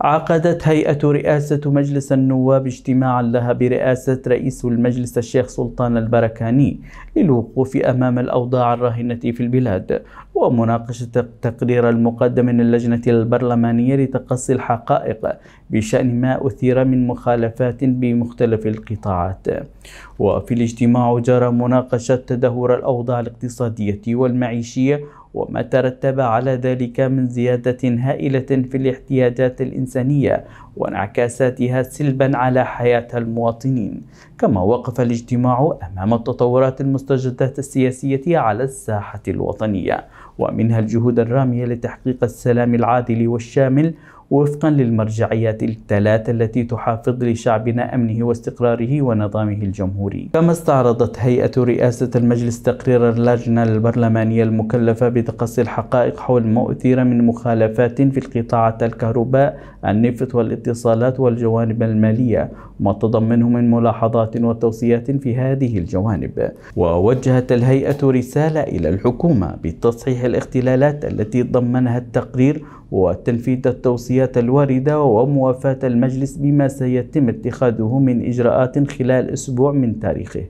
عقدت هيئة رئاسة مجلس النواب اجتماعا لها برئاسة رئيس المجلس الشيخ سلطان البركاني للوقوف أمام الأوضاع الراهنة في البلاد ومناقشة التقرير المقدم من اللجنة البرلمانية لتقصي الحقائق بشأن ما أثير من مخالفات بمختلف القطاعات. وفي الاجتماع جرى مناقشة تدهور الأوضاع الاقتصادية والمعيشية وما ترتب على ذلك من زيادة هائلة في الاحتياجات الإنسانية وانعكاساتها سلبا على حياة المواطنين. كما وقف الاجتماع أمام التطورات المستجدات السياسية على الساحة الوطنية ومنها الجهود الرامية لتحقيق السلام العادل والشامل وفقا للمرجعيات الثلاث التي تحافظ لشعبنا أمنه واستقراره ونظامه الجمهوري. كما استعرضت هيئة رئاسة المجلس تقرير اللجنة البرلمانية المكلفة بتقصي الحقائق حول ما أثير من مخالفات في القطاعات الكهرباء النفط والاتصالات والجوانب المالية وما تضمنه من ملاحظات وتوصيات في هذه الجوانب. ووجهت الهيئة رسالة إلى الحكومة بتصحيح الاختلالات التي ضمنها التقرير وتنفيذ التوصيات الواردة وموافاة المجلس بما سيتم اتخاذه من إجراءات خلال أسبوع من تاريخه.